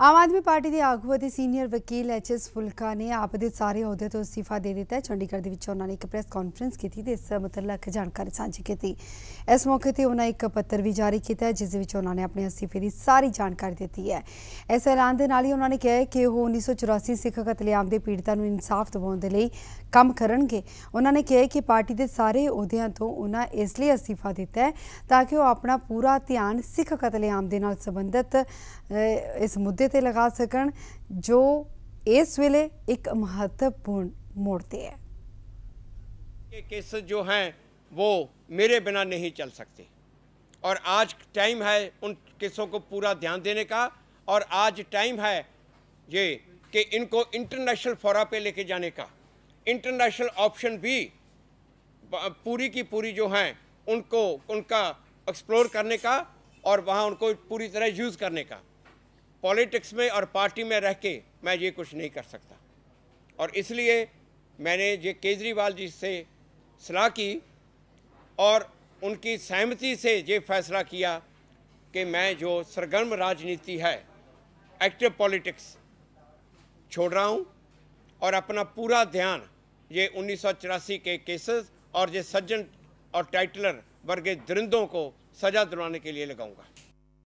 Aam Aadmi party ਦੇ ਆਗੂ ਅਤੇ ਸੀਨੀਅਰ ਵਕੀਲ ਐਚਐਸ ਫੁਲਕਾ ਨੇ ਆਪ ਦੇ ਸਾਰੇ ਅਹੁਦੇ ਤੋਂ ਅਸਤੀਫਾ ਦੇ ਦਿੱਤਾ ਚੰਡੀਗੜ੍ਹ ਦੇ ਵਿੱਚ ਉਹਨਾਂ ਨੇ ਇੱਕ ਪ੍ਰੈਸ ਕਾਨਫਰੰਸ ਕੀਤੀ ਤੇ ਇਸ ਮੁਤਲਕ ਜਾਣਕਾਰੀ ਸਾਂਝੀ ਕੀਤੀ। ਇਸ ਮੌਕੇ ਤੇ ਉਹਨਾਂ ਇੱਕ ਪੱਤਰ ਵੀ ਜਾਰੀ ਕੀਤਾ ਜਿਸ ਦੇ ਵਿੱਚ ਉਹਨਾਂ ਨੇ ਆਪਣੇ ਅਸਤੀਫੇ ਦੀ ਸਾਰੀ ਜਾਣਕਾਰੀ ਦਿੱਤੀ ਹੈ। ਇਸ ਐਲਾਨ ਦੇ ਨਾਲ ਹੀ ਉਹਨਾਂ ਨੇ ਕਿਹਾ ਕਿ ਉਹ 1984 ਸਿੱਖ ਕਤਲੇਆਮ ਦੇ ਪੀੜਤਾਂ ਨੂੰ ਇਨਸਾਫ ਦਿਵਾਉਣ ਦੇ ਲਈ ਕੰਮ ਕਰਨਗੇ। ਉਹਨਾਂ ਨੇ ਕਿਹਾ ਕਿ ਪਾਰਟੀ ਦੇ ਸਾਰੇ ਅਹੁਦਿਆਂ ਤੋਂ ਉਹਨਾਂ ਇਸ ਲਈ ਅਸਤੀਫਾ ਦਿੱਤਾ ਹੈ ਤਾਂ ਕਿ ਉਹ ਆਪਣਾ ਪੂਰਾ ਧਿਆਨ ਸਿੱਖ ਕਤਲੇਆਮ ਦੇ ਨਾਲ ਸੰਬੰਧਿਤ ਇਸ ਮੁੱਦੇ ते लगा सकन जो इस वेले एक महत्वपूर्ण मोड़ते है। ये केसेस जो हैं, वो मेरे बिना नहीं चल सकते। और आज टाइम है उन केसों को पूरा ध्यान देने का, और आज टाइम है ये कि इनको इंटरनेशनल फोरा पे लेके जाने का। इंटरनेशनल ऑप्शन भी पूरी की पूरी जो हैं, उनको, उनका एक्सप्लोर करने का, और वहाँ उनको पूरी तरह यूज़ करने का। पॉलिटिक्स में और पार्टी में रह के मैं ये कुछ नहीं कर सकता। और इसलिए मैंने ये केजरीवाल जी से सलाह की और उनकी सहमति से ये फैसला किया कि मैं जो सरगर्म राजनीति है एक्टिव पॉलिटिक्स छोड़ रहा हूँ और अपना पूरा ध्यान ये उन्नीस सौ चौरासी के केसेस और ये सज्जन और टाइटलर वर्गे दरिंदों को सजा दिलवाने के लिए लगाऊँगा।